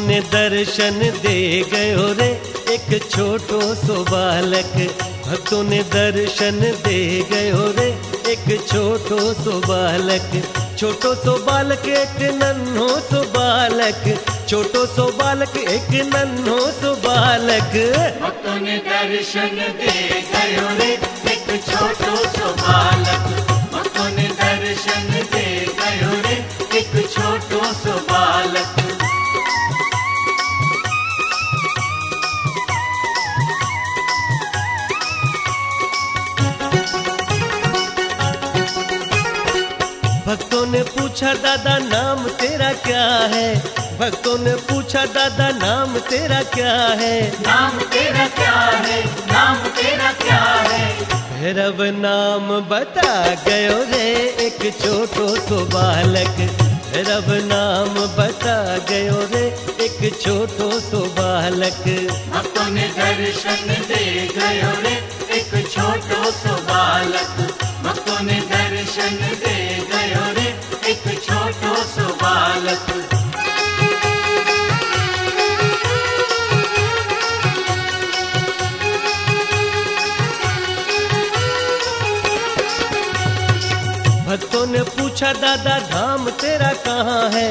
भक्तों ने दर्शन दे गयो रे। एक छोटो सो बालक भक्तों ने दर्शन दे गयो रे। एक छोटो सो बालक, छोटो सो बालक एक नन्हो सो बालक, छोटो सो बालक एक नन्हो सो बालक। भक्तों ने दर्शन दे गयो रे। एक छोटो सो बालक, भक्तों ने दर्शन दे भक्तों ने पूछा दादा नाम तेरा क्या है? भक्तों ने पूछा दादा नाम तेरा क्या है? नाम तेरा क्या है? नाम तेरा क्या है? भैरव नाम बता गयो रे एक छोटो सो बालक। भैरव नाम बता गयो रे एक छोटो सो बालक। भक्तों ने दर्शन दे गयो रे एक छोटो सो ने पूछा दादा धाम तेरा कहाँ है?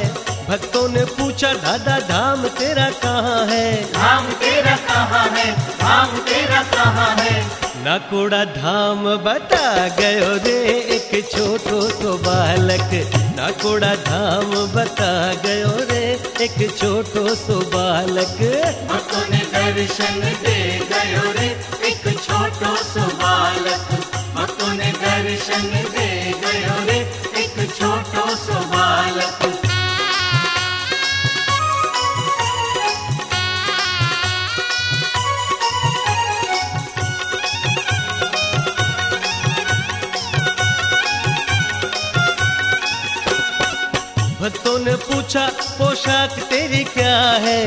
भक्तों ने पूछा दादा धाम तेरा कहाँ है? धाम तेरा कहाँ है? धाम तेरा कहाँ है? नाकोड़ा धाम बता गयो रे एक छोटो सो बालक। नाकोड़ा धाम बता गयो रे एक छोटो सो बालक। भक्तों ने दर्शन दे गयो रे एक छोटो सो बालक। भक्तों ने दर्शन दे छोटो सो भक्तों ने पूछा पोशाक तेरी क्या है?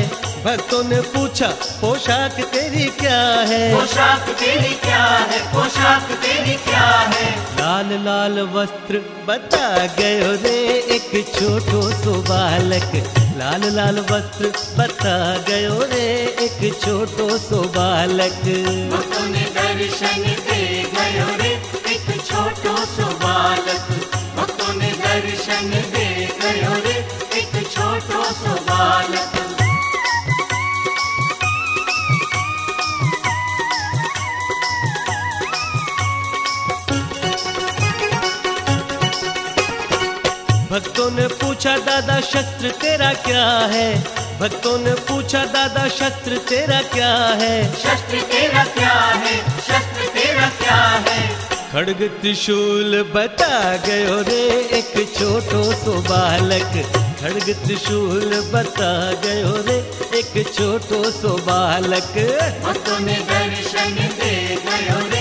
भक्तों ने पूछा पोशाक तेरी क्या है? पोशाक तेरी क्या है? पोशाक तेरी क्या है? लाल लाल वस्त्र बता गयो रे एक छोटो सो बालक। लाल लाल वस्त्र बता गयो रे एक छोटो सो बालक। भक्तों ने दर्शन दे गयो रे एक छोटो सो बालक। भक्तों ने दर्शन भक्तों ने पूछा, दादा, शस्त्र तेरा क्या है? भक्तों ने पूछा, दादा, शस्त्र तेरा क्या है? शस्त्र तेरा क्या है? शस्त्र तेरा क्या है? खड़ग त्रिशूल बता गयो रे एक छोटो सो बालक। खड़ग त्रिशूल बता गयो रे एक छोटो सो बालक। दर्शन दे गयो रे।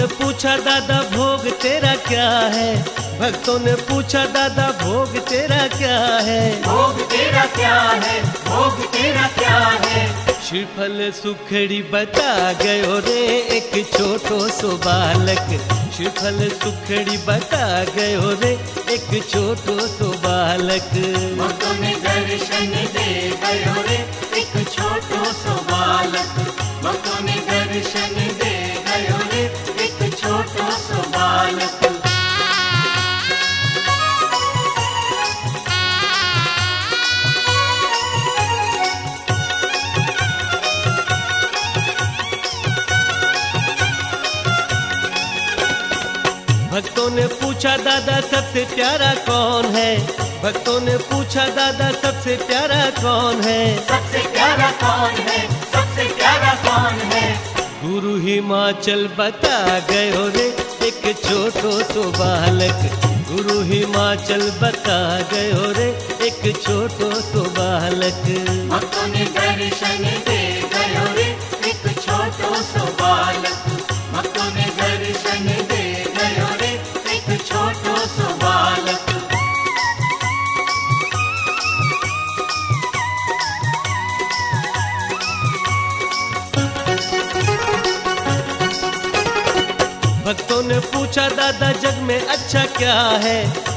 ने पूछा दादा भोग तेरा क्या है? भक्तों ने पूछा दादा भोग तेरा क्या है? भोग तेरा क्या है? भोग तेरा क्या है? श्रीफल सुखड़ी बता गयो रे एक छोटो सो बालक। श्रीफल सुखड़ी बता गयो रे एक छोटो सो बालक। दर्शन दे गयो रे एक छोटो सो बालक। दर्शन भक्तों ने पूछा दादा सबसे प्यारा कौन है? भक्तों ने पूछा दादा सबसे प्यारा कौन है? सबसे प्यारा कौन है? सबसे प्यारा कौन है? गुरु हिमाचल बता गयो रे एक छोटो सो बालक। गुरु हिमाचल बता गयो रे एक छोटो सो बालक। भक्तों ने दर्शन दे गयो रे एक छोटो सो बालक। पूछा दादा जग में अच्छा क्या है?